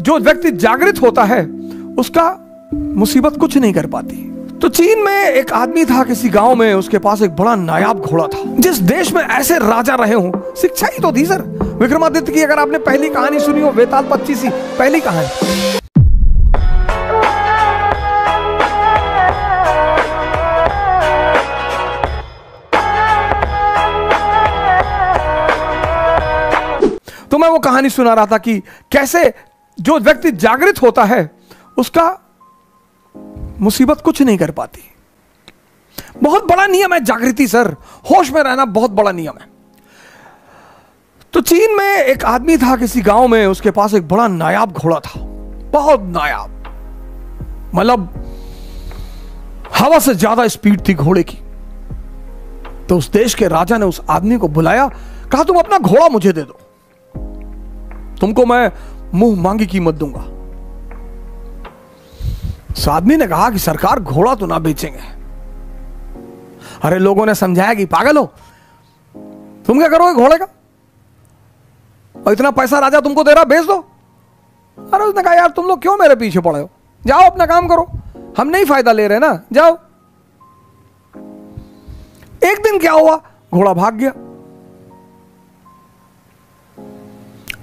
जो व्यक्ति जागृत होता है, उसका मुसीबत कुछ नहीं कर पाती। तो चीन में एक आदमी था किसी गाँव में, उसके पास एक बड़ा नायाब घोड़ा था। जिस देश में ऐसे राजा रहे हो, शिक्षा ही तो थी सर। विक्रमादित्य की अगर आपने पहली कहानी सुनी हो, वेताल पच्चीसी पहली कहानी। तो मैं वो कहानी सुना रहा था कि कैसे जो व्यक्ति जागृत होता है, उसका मुसीबत कुछ नहीं कर पाती। बहुत बड़ा नियम है जागृति, सर। होश में रहना बहुत बड़ा नियम है। तो चीन में एक आदमी था किसी गाँव में, उसके पास एक बड़ा नायाब घोड़ा था। बहुत नायाब। मतलब हवा से ज़्यादा स्पीड थी घोड़े की। तो उस देश के राजा ने उस आदमी को बुलाया, कहा, तुम अपना घोड़ा मुझे दे दो। तुमको मैं मुँह मांगी कीमत दूँगा। साधनी ने कहा कि सरकार घोड़ा तो ना बेचेंगे। अरे लोगों ने समझाया कि पागल हो, तुम क्या करोगे घोड़े का? और इतना पैसा राजा तुमको दे रहा, बेच दो। अरे उसने कहा, यार तुम लोग क्यों मेरे पीछे पड़े हो? जाओ अपना काम करो। हम नहीं फ़ायदा ले रहे ना, जाओ। एक दिन क्या हुआ? घोड़ा भाग गया।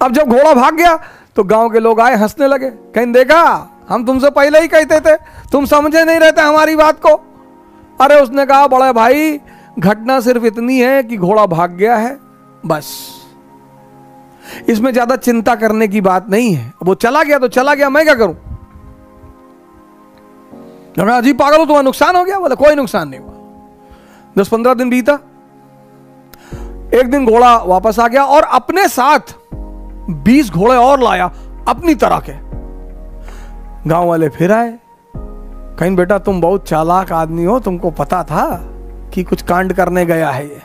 अब जब घोड़ा भाग गया तो गाँव के लोग आए, हंसने लगे। कहीं, देखा, हम तुमसे पहले ही कहते थे, तुम समझे नहीं रहते हमारी बात को। अरे उसने कहा, बड़े भाई, घटना सिर्फ़ इतनी है कि घोड़ा भाग गया है, बस। इसमें ज़्यादा चिंता करने की बात नहीं है। वो चला गया तो चला गया, मैं क्या करूँ? अजीब पागल हो, तुम्हारा नुकसान हो गया? बोले, कोई नुकसान नहीं हुआ। दस पंद्रह दिन बीता, एक दिन घोड़ा वापस आ गया और अपने साथ बीस घोड़े और लाया अपनी तरह के। गाँव वाले फिर आए। कहीं, बेटा, तुम बहुत चालाक आदमी हो। तुमको पता था कि कुछ कांड करने गया है ये।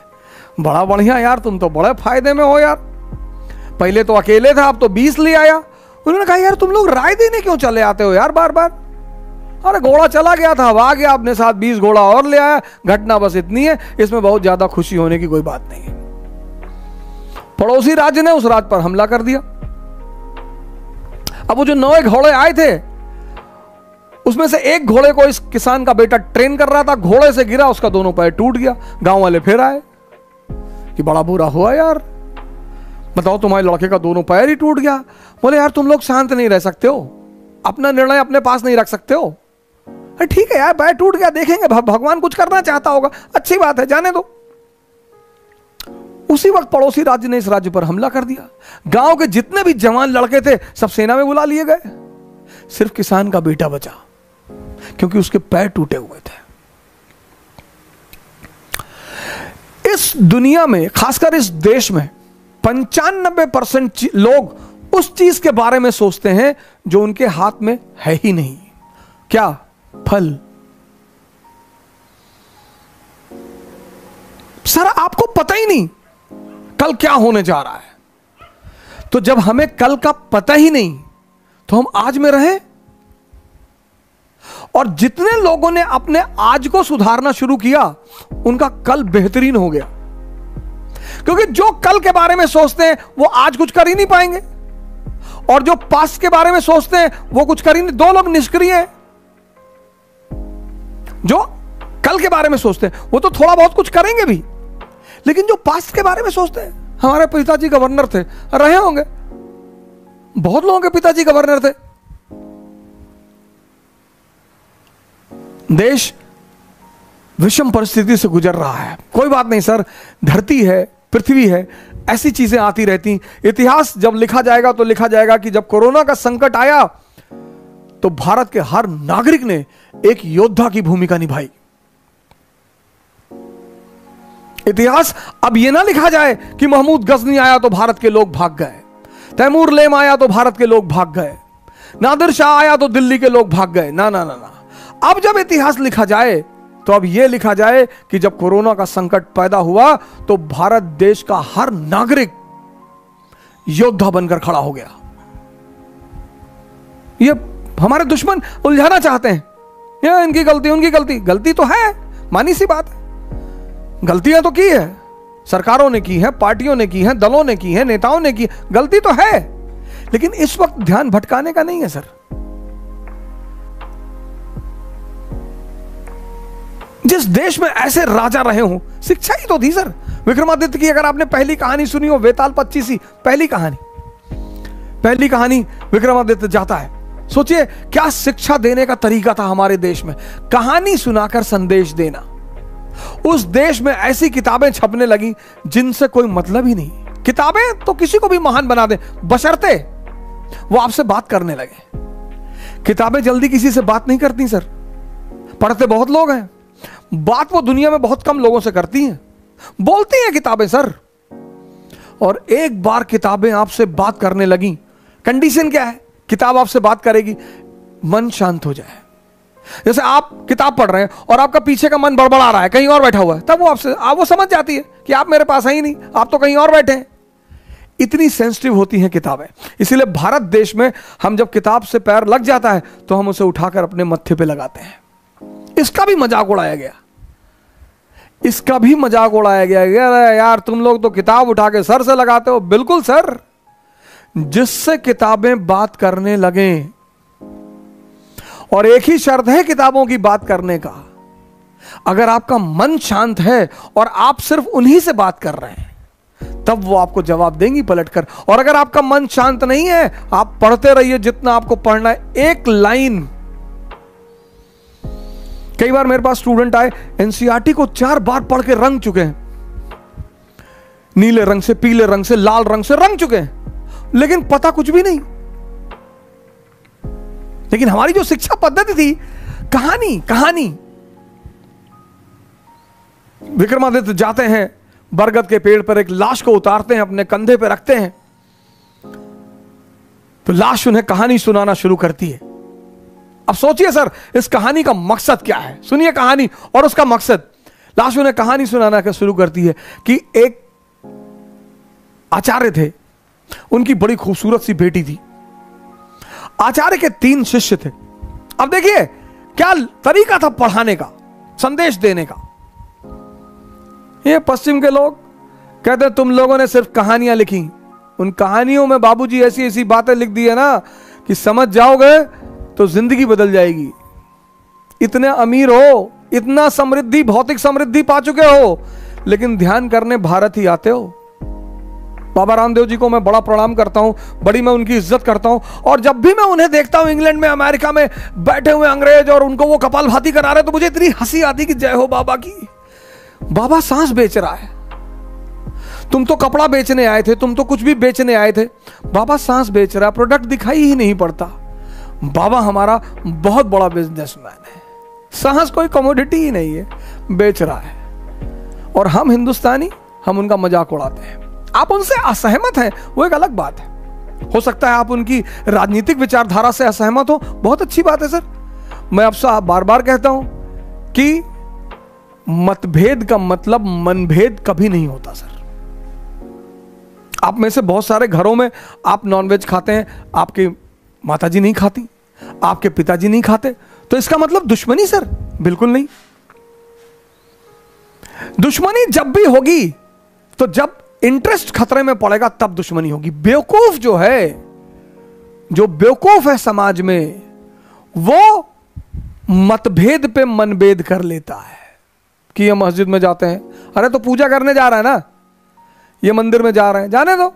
बड़ा बढ़िया यार, तुम तो बड़े फ़ायदे में हो यार। पहले तो अकेले था, अब तो बीस ले आया। उन्होंने कहा, यार, तुम लोग राय देने क्यों चले आते हो यार बार बार अरे, घोड़ा चला गया था, अब आ गया। अपने साथ बीस घोड़ा और ले आया। घटना बस इतनी है। इसमें बहुत ज़्यादा खुशी होने की कोई बात नहीं है। पड़ोसी राज्य ने उस राज्य पर हमला कर दिया। अब वो जो नौ घोड़े आए थे, उसमें से एक घोड़े को इस किसान का बेटा ट्रेन कर रहा था, घोड़े से गिरा, उसका दोनों पैर टूट गया, गाँव वाले फिर आए कि बड़ा बुरा हुआ यार। बताओ तुम्हारे लड़के का दोनों पैर ही टूट गया। बोले, यार, तुम लोग शांत नहीं रह सकते हो। अपना निर्णय अपने पास नहीं रख सकते हो। अरे, ठीक है यार, पैर टूट गया, देखेंगे भगवान कुछ करना चाहता होगा। अच्छी बात है, जाने दो। उसी वक्त पड़ोसी राज्य ने इस राज्य पर हमला कर दिया। गाँव के जितने भी जवान लड़के थे, सब सेना में बुला लिए गए। सिर्फ़ किसान का बेटा बचा, क्योंकि उसके पैर टूटे हुए थे। इस दुनिया में, खासकर इस देश में, पंचानबे परसेंट लोग उस चीज़ के बारे में सोचते हैं जो उनके हाथ में है ही नहीं। क्या? फल। सर, आपको पता ही नहीं कल क्या होने जा रहा है? तो जब हमें कल का पता ही नहीं तो हम आज में रहे? और जितने लोगों ने अपने आज को सुधारना शुरू किया, उनका कल बेहतरीन हो गया। क्योंकि जो कल के बारे में सोचते हैं, वो आज कुछ कर ही नहीं पाएँगे। और जो पास्ट के बारे में सोचते हैं, वो कुछ कर ही नहीं, दो लोग निष्क्रिय हैं। जो कल के बारे में सोचते हैं, वो तो थोड़ा बहुत कुछ करेंगे भी। लेकिन जो पास्ट के बारे में सोचते हैं, हमारे पिताजी गवर्नर थे, रहे होंगे। बहुत लोगों के पिताजी गवर्नर थे। देश विषम परिस्थिति से गुजर रहा है। कोई बात नहीं, सर, धरती है, पृथ्वी है, ऐसी चीज़ें आती रहती। इतिहास जब लिखा जाएगा तो लिखा जाएगा कि जब कोरोना का संकट आया तो भारत के हर नागरिक ने एक योद्धा की भूमिका निभाई। इतिहास अब यह ना लिखा जाए कि महमूद गजनी आया तो भारत के लोग भाग गए, तैमूर लेम आया तो भारत के लोग भाग गए, नादिर शाह आया तो दिल्ली के लोग भाग गए। ना ना ना ना। अब जब इतिहास लिखा जाए तो अब यह लिखा जाए कि जब कोरोना का संकट पैदा हुआ तो भारत देश का हर नागरिक योद्धा बनकर खड़ा हो गया। ये हमारे दुश्मन उलझाना चाहते हैं। ये इनकी गलती, उनकी गलती। गलती तो है, मानी सी बात है। गलतियाँ तो की है, सरकारों ने की है, पार्टियों ने की है, दलों ने की है, नेताओं ने की गलती तो है, लेकिन इस वक्त ध्यान भटकाने का नहीं है, सर। जिस देश में ऐसे राजा रहे हो, शिक्षा ही तो थी, सर। विक्रमादित्य की अगर आपने पहली कहानी सुनी हो, वेताल पच्चीसी पहली कहानी। पहली कहानी विक्रमादित्य जाता है। सोचिए, क्या शिक्षा देने का तरीका था हमारे देश में? कहानी सुनाकर संदेश देना। उस देश में ऐसी किताबें छपने लगी जिनसे कोई मतलब ही नहीं। किताबें तो किसी को भी महान बना दे, बशर्ते वो आपसे बात करने लगे। किताबें जल्दी किसी से बात नहीं करती, सर। पढ़ते बहुत लोग हैं। बात वो दुनिया में बहुत कम लोगों से करती हैं। बोलती हैं किताबें, सर। और एक बार किताबें आपसे बात करने लगी, कंडीशन क्या है? किताब आपसे बात करेगी, मन शांत हो जाए। जैसे आप किताब पढ़ रहे हैं और आपका पीछे का मन बड़बड़ा रहा है, कहीं और बैठा हुआ है, तब वो आपसे, आप, वो समझ जाती है कि आप मेरे पास है ही नहीं, आप तो कहीं और बैठे हैं। इतनी सेंसिटिव होती हैं किताबें। इसीलिए भारत देश में हम जब किताब से पैर लग जाता है तो हम उसे उठाकर अपने मत्थे पे लगाते हैं। इसका भी मज़ाक उड़ाया गया। इसका भी मज़ाक उड़ाया गया यार, तुम लोग तो किताब उठा के सर से लगाते हो। बिल्कुल, सर। जिससे किताबें बात करने लगे और एक ही शर्त है किताबों की बात करने का। अगर आपका मन शांत है और आप सिर्फ़ उन्हीं से बात कर रहे हैं, तब वो आपको जवाब देंगी पलटकर। और अगर आपका मन शांत नहीं है, आप पढ़ते रहिए जितना आपको पढ़ना है। एक लाइन। कई बार मेरे पास स्टूडेंट आए एनसीआरटी को चार बार पढ़ के रंग चुके हैं। नीले रंग से पीले रंग से लाल रंग से रंग चुके हैं। लेकिन पता कुछ भी नहीं। लेकिन हमारी जो शिक्षा पद्धति थी, कहानी कहानी। विक्रमादित्य जाते हैं, बरगद के पेड़ पर एक लाश को उतारते हैं, अपने कंधे पर रखते हैं। तो लाश उन्हें कहानी सुनाना शुरू करती है। अब सोचिए सर, इस कहानी का मकसद क्या है? सुनिए कहानी और उसका मकसद। लाश उन्हें कहानी सुनाना शुरू करती है कि एक आचार्य थे, उनकी बड़ी खूबसूरत सी बेटी थी। आचार्य के तीन शिष्य थे। अब देखिए, क्या तरीका था पढ़ाने का, संदेश देने का? ये पश्चिम के लोग कहते, तुम लोगों ने सिर्फ़ कहानियाँ लिखी। उन कहानियों में बाबूजी ऐसी ऐसी बातें लिख दी है ना, कि समझ जाओगे तो ज़िंदगी बदल जाएगी। इतने अमीर हो, इतना समृद्धि, भौतिक समृद्धि पा चुके हो, लेकिन ध्यान करने भारत ही आते हो। बाबा रामदेव जी को मैं बड़ा प्रणाम करता हूँ, बड़ी मैं उनकी इज़्ज़त करता हूँ। और जब भी मैं उन्हें देखता हूँ इंग्लैंड में, अमेरिका में बैठे हुए अंग्रेज़ और उनको वो कपाल भाती करा रहे तो मुझे इतनी हँसी आती कि जय हो बाबा की। बाबा सांस बेच रहा है। तुम तो कपड़ा बेचने आए थे, तुम तो कुछ भी बेचने आए थे। बाबा सांस बेच रहा प्रोडक्ट दिखाई ही नहीं पड़ता। बाबा हमारा बहुत बड़ा बिजनेसमैन है। सांस कोई कमोडिटी ही नहीं है, बेच रहा है। और हम हिंदुस्तानी, हम उनका मज़ाक उड़ाते हैं। आप उनसे असहमत हैं, वो एक अलग बात है। हो सकता है आप उनकी राजनीतिक विचारधारा से असहमत हो। बहुत अच्छी बात है, सर। मैं आपसे बार बार कहता हूँ कि मतभेद का मतलब मनभेद कभी नहीं होता, सर। आप में से बहुत सारे घरों में आप नॉनवेज खाते हैं, आपकी माताजी नहीं खाती, आपके पिताजी नहीं खाते। तो इसका मतलब दुश्मनी, सर? बिल्कुल नहीं। दुश्मनी जब भी होगी तो जब इंटरेस्ट खतरे में पड़ेगा, तब दुश्मनी होगी। बेवकूफ़ जो है, जो बेवकूफ़ है समाज में, वो मतभेद पे मनभेद कर लेता है कि ये मस्जिद में जाते हैं। अरे तो पूजा करने जा रहा है ना? ये मंदिर में जा रहे हैं। जाने दो।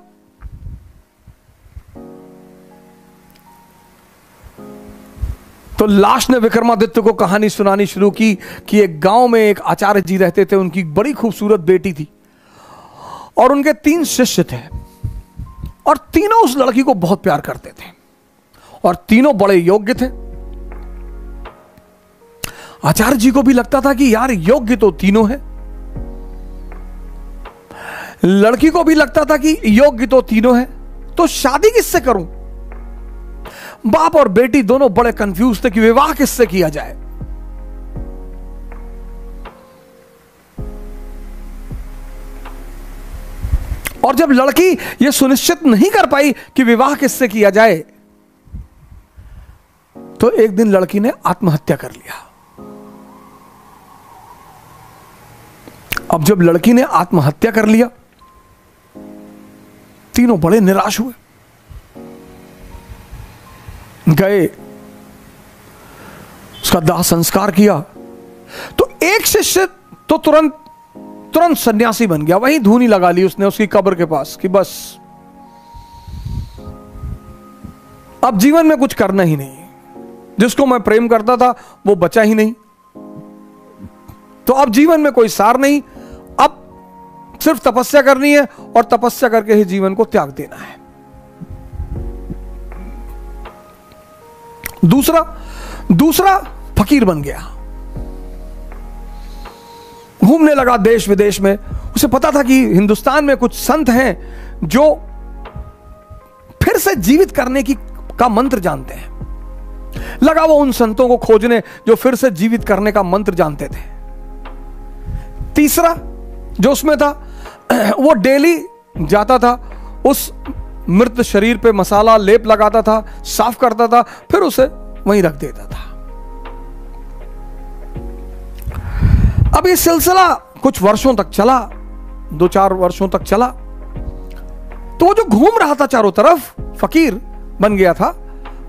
तो लाश ने विक्रमादित्य को कहानी सुनानी शुरू की कि एक गाँव में एक आचार्य जी रहते थे, उनकी बड़ी खूबसूरत बेटी थी। और उनके तीन शिष्य थे। और तीनों उस लड़की को बहुत प्यार करते थे। और तीनों बड़े योग्य थे। आचार्य जी को भी लगता था कि यार योग्य तो तीनों है। लड़की को भी लगता था कि योग्य तो तीनों है। तो शादी किससे करूँ? बाप और बेटी दोनों बड़े कंफ्यूज थे कि विवाह किससे किया जाए? और जब लड़की यह सुनिश्चित नहीं कर पाई कि विवाह किससे किया जाए तो एक दिन लड़की ने आत्महत्या कर लिया। अब जब लड़की ने आत्महत्या कर लिया, तीनों बड़े निराश हुए। गए, उसका दाह संस्कार किया तो एक शिष्य तो तुरंत तुरंत सन्यासी बन गया। वहीं धूनी लगा ली उसने उसकी कब्र के पास कि बस। अब जीवन में कुछ करना ही नहीं। जिसको मैं प्रेम करता था, वो बचा ही नहीं। तो अब जीवन में कोई सार नहीं। अब सिर्फ़ तपस्या करनी है और तपस्या करके ही जीवन को त्याग देना है। दूसरा दूसरा फकीर बन गया। घूमने लगा देश विदेश में। उसे पता था कि हिंदुस्तान में कुछ संत हैं जो फिर से जीवित करने की, का मंत्र जानते हैं। लगा वो उन संतों को खोजने जो फिर से जीवित करने का मंत्र जानते थे। तीसरा जो उसमें था, वो डेली जाता था, उस मृत शरीर पे मसाला, लेप लगाता था, साफ़ करता था, फिर उसे वहीं रख देता था। अब ये सिलसिला कुछ वर्षों तक चला, दो चार वर्षों तक चला। तो वो जो घूम रहा था चारों तरफ़, फकीर बन गया था,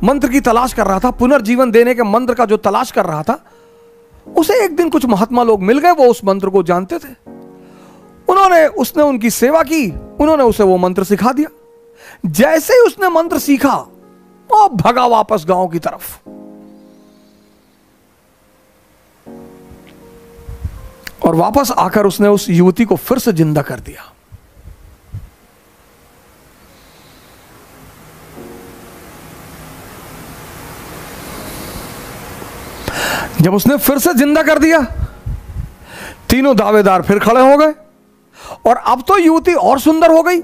मंत्र की तलाश कर रहा था, पुनर्जीवन देने के मंत्र का जो तलाश कर रहा था, उसे एक दिन कुछ महात्मा लोग मिल गए, वो उस मंत्र को जानते थे। उन्होंने, उसने उनकी सेवा की, उन्होंने उसे वो मंत्र सिखा दिया। जैसे ही उसने मंत्र सीखा, वो भगा वापस गाँव की तरफ़। और वापस आकर उसने उस युवती को फिर से ज़िंदा कर दिया। जब उसने फिर से ज़िंदा कर दिया, तीनों दावेदार फिर खड़े हो गए और अब तो युवती और सुंदर हो गई।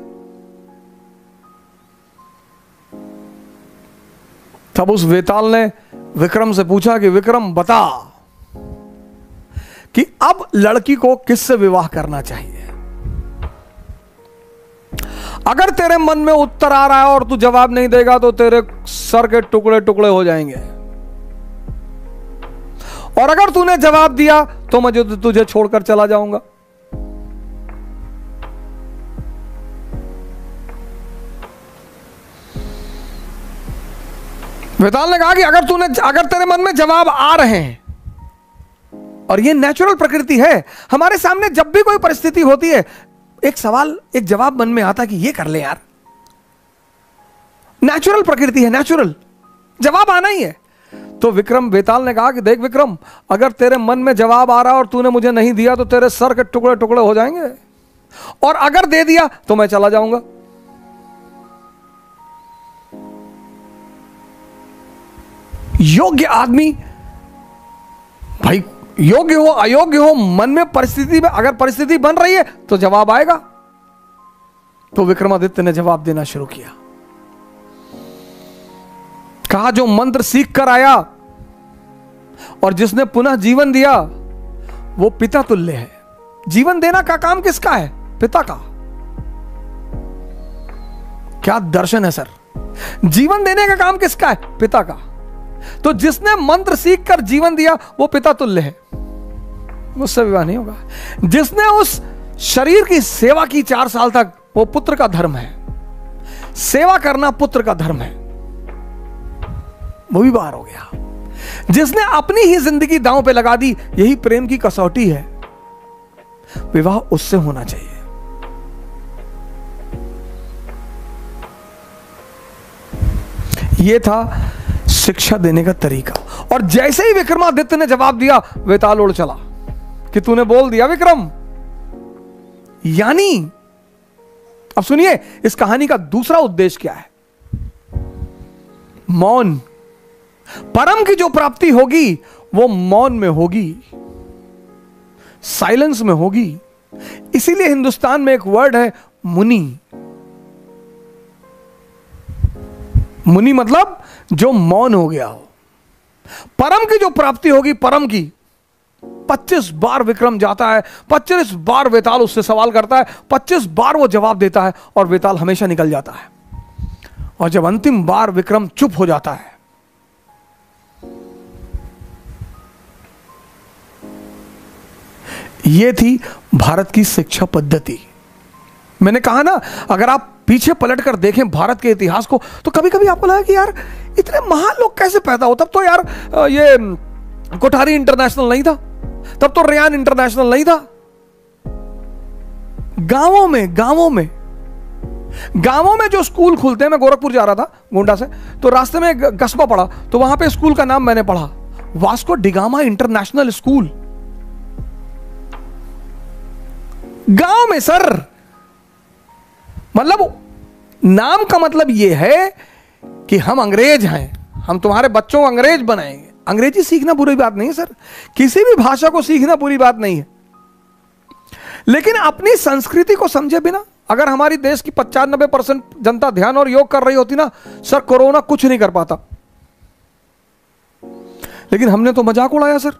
तब उस वेताल ने विक्रम से पूछा कि, विक्रम, बता कि अब लड़की को किससे विवाह करना चाहिए? अगर तेरे मन में उत्तर आ रहा है और तू जवाब नहीं देगा तो तेरे सर के टुकड़े टुकड़े हो जाएँगे। और अगर तूने जवाब दिया तो मैं तुझे छोड़कर चला जाऊँगा। वेताल ने कहा कि अगर तूने, अगर तेरे मन में जवाब आ रहे हैं और ये नेचुरल प्रकृति है। हमारे सामने जब भी कोई परिस्थिति होती है, एक सवाल, एक जवाब मन में आता कि ये कर ले यार। नेचुरल प्रकृति है नेचुरल जवाब आना ही है। तो विक्रम, बेताल ने कहा कि देख विक्रम, अगर तेरे मन में जवाब आ रहा और तूने मुझे नहीं दिया तो तेरे सर के टुकड़े टुकड़े हो जाएँगे। और अगर दे दिया तो मैं चला जाऊँगा। योग्य आदमी, भाई योग्य हो, अयोग्य हो, मन में परिस्थिति में, अगर परिस्थिति बन रही है तो जवाब आएगा। तो विक्रमादित्य ने जवाब देना शुरू किया। कहा, जो मंत्र सीख कर आया और जिसने पुनः जीवन दिया, वो पिता तुल्य है। जीवन देना का काम किसका है? पिता का। क्या दर्शन है, सर? जीवन देने का काम किसका है? पिता का। तो जिसने मंत्र सीख कर जीवन दिया, वो पिता तुल्य है। उससे विवाह नहीं होगा। जिसने उस शरीर की सेवा की चार साल तक, वो पुत्र का धर्म है। सेवा करना पुत्र का धर्म है। वो भी बाहर हो गया। जिसने अपनी ही ज़िंदगी दांव पे लगा दी, यही प्रेम की कसौटी है। विवाह उससे होना चाहिए। यह था शिक्षा देने का तरीका। और जैसे ही विक्रमादित्य ने जवाब दिया, वेताल उड़ चला। कि तूने बोल दिया विक्रम। यानी, अब सुनिए, इस कहानी का दूसरा उद्देश्य क्या है? मौन। परम की जो प्राप्ति होगी, वो मौन में होगी। साइलेंस में होगी। इसीलिए हिंदुस्तान में एक वर्ड है, मुनि। मुनि मतलब जो मौन हो गया हो। परम की जो प्राप्ति होगी, परम की 25 बार विक्रम जाता है 25 बार वेताल उससे सवाल करता है 25 बार वो जवाब देता है और वेताल हमेशा निकल जाता है। और जब अंतिम बार विक्रम चुप हो जाता है यह थी भारत की शिक्षा पद्धति। मैंने कहा ना, अगर आप पीछे पलट कर देखें भारत के इतिहास को तो कभी कभी आपको लगा कि यार, इतने महान लोग कैसे पैदा हो? तब तो यार ये, कोठारी इंटरनेशनल नहीं था। तब तो रियान इंटरनेशनल नहीं था। गाँवों में गाँवों में गाँवों में जो स्कूल खुलते हैं, मैं गोरखपुर जा रहा था, गोंडा से तो रास्ते में कस्बा पड़ा तो वहाँ पे स्कूल का नाम मैंने पढ़ा, वास्को डिगामा इंटरनेशनल स्कूल। गाँव में, सर मतलब नाम का मतलब यह है कि हम अंग्रेज़ हैं, हम तुम्हारे बच्चों अंग्रेज़ बनाएँगे। अंग्रेज़ी सीखना बुरी बात नहीं है, सर। किसी भी भाषा को सीखना बुरी बात नहीं है। लेकिन अपनी संस्कृति को समझे बिना, अगर हमारी देश की पचानबे परसेंट जनता ध्यान और योग कर रही होती ना, सर, कोरोना कुछ नहीं कर पाता। लेकिन हमने तो मज़ाक उड़ाया, सर।